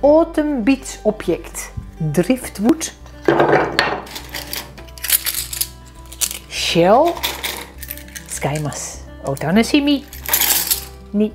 Otenbietsobject. Driftwood. Shell. Skymas. Otanasimi. Niet.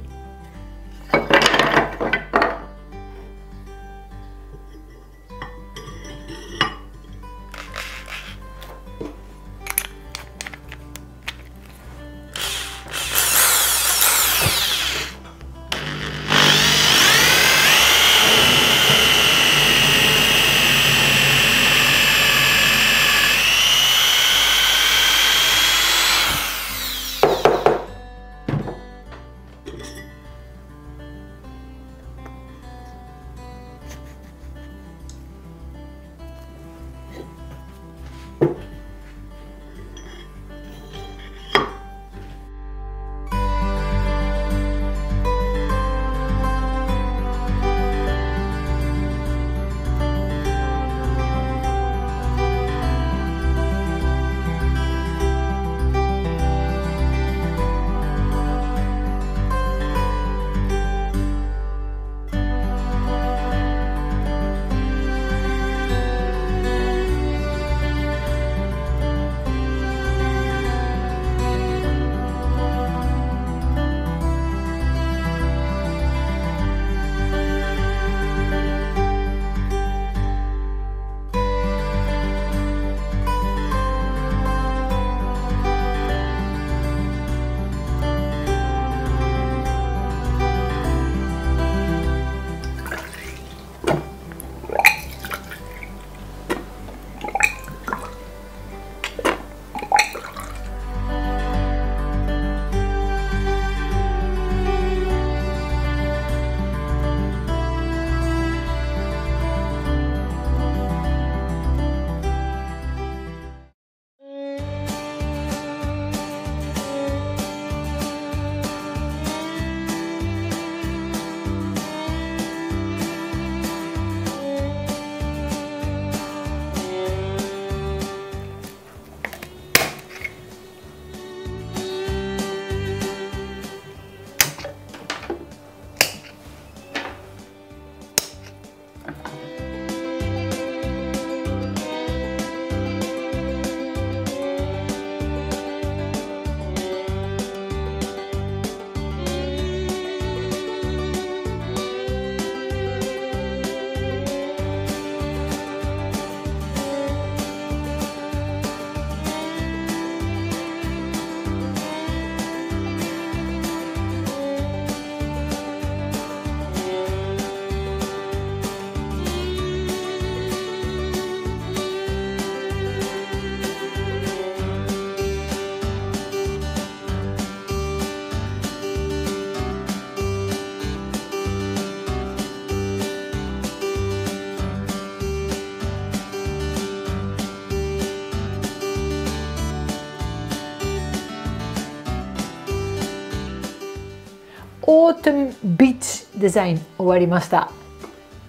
オートムビーチデザイン終わりました。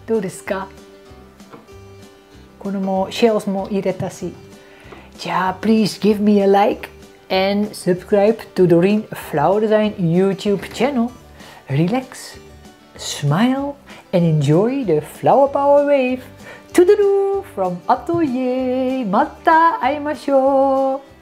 どうですか？これもシェルスも入れたし。じゃあ please give me a like and subscribe to Dorien Flower Design YouTube channel. Relax smile and enjoy the flower power wave to the from Atelier また会いましょう。